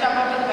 já volta